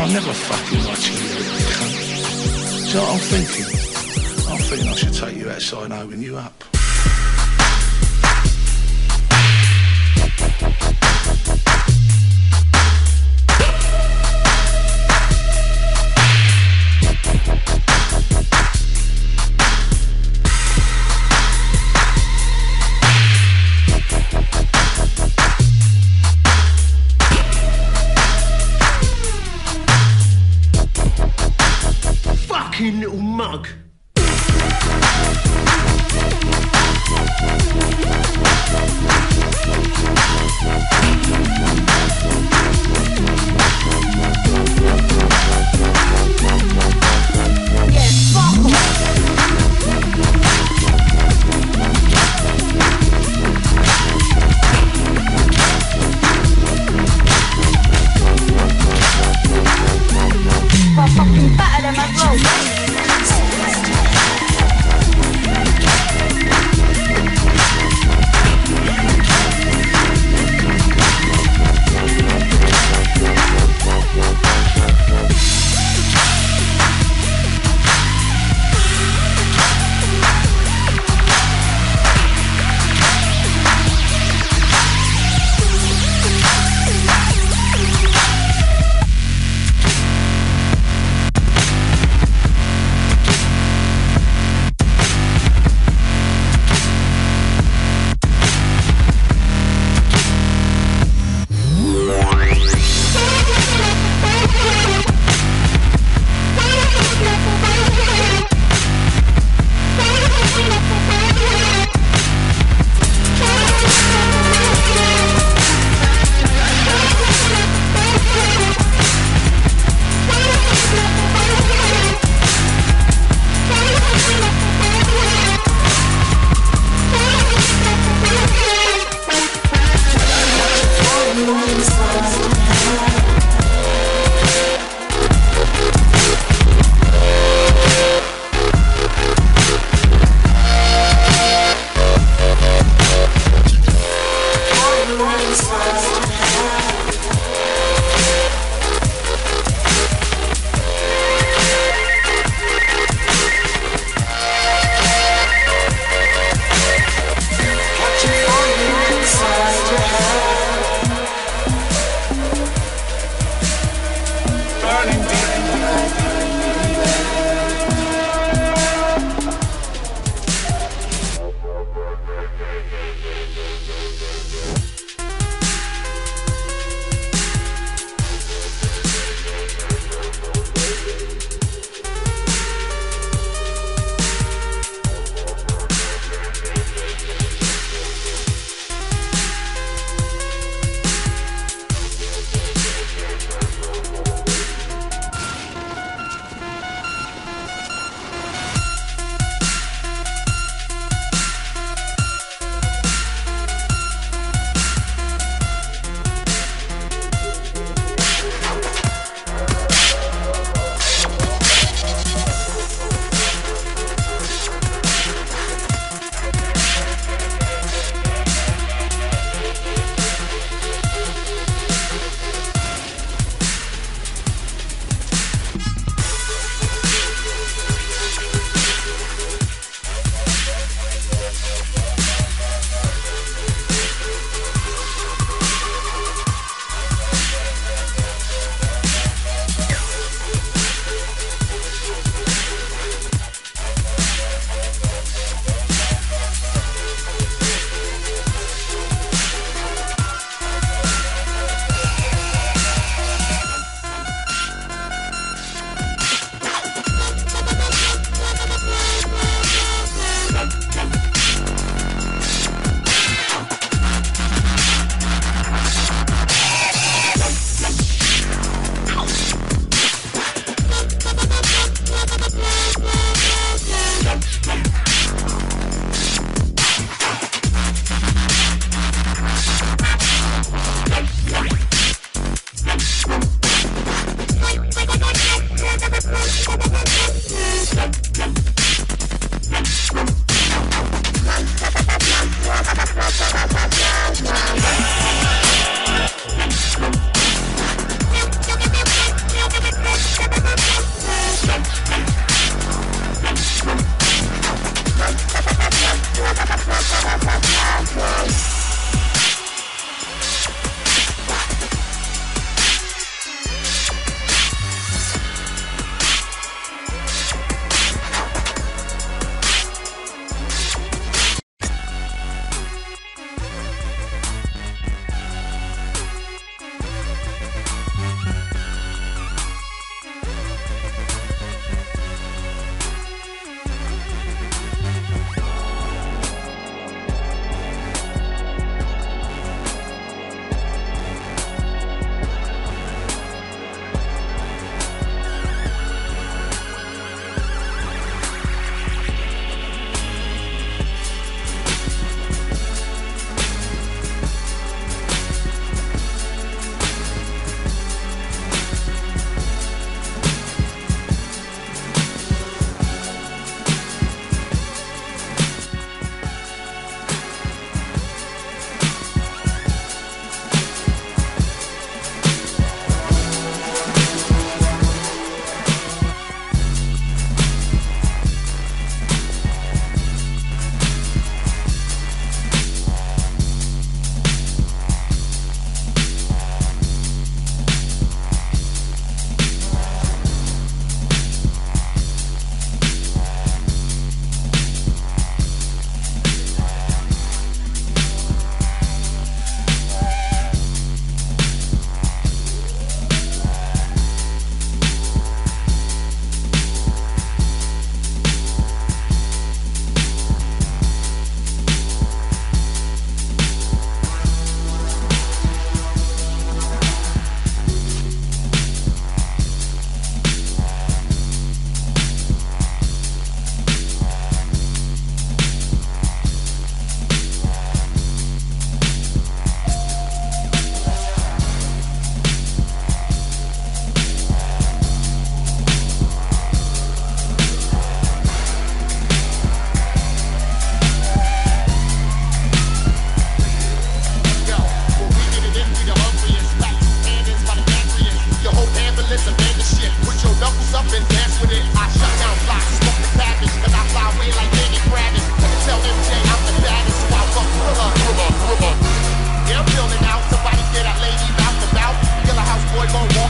I'm never fucking watching you, cunt. What I'm thinking? I'm thinking I should take you outside and open you up. fucking little mug.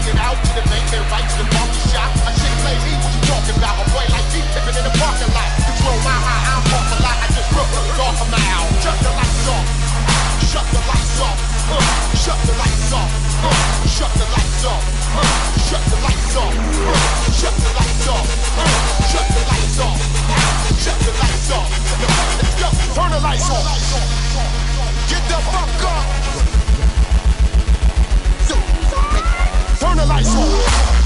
it out to debate their rights to bomb the shot. I shit play me, what you talking about? A boy like me tipping in the parking lot. Control my high, I'm off a lot. I just broke it off a mile. Shut the lights off. Shut the lights off. Uh, shut the lights off. Uh, shut the lights off. Uh, shut the lights off. Uh, shut the lights off. Uh, shut the lights off. Uh, shut the lights off. Yo, yo, turn the lights off. Get the fuck up. Shut